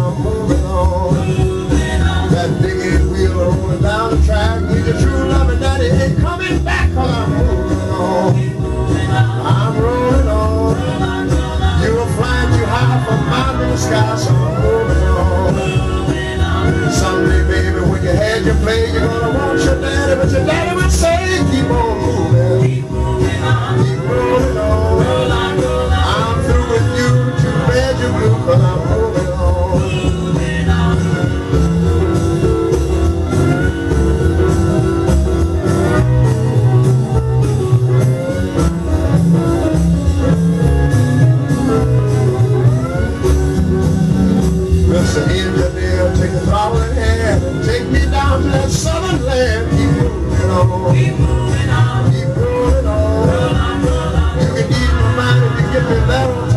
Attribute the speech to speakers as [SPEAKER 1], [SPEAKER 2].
[SPEAKER 1] on, moving on. That big wheel rolling down the track. True love and that ain't coming I'm moving on. I'm rolling on. You're flying too high for my little sky, So engineer, take a throttle hand take me down to that southern land. Keep moving on. Keep moving on. Keep on. On. You can eat my mind if you give me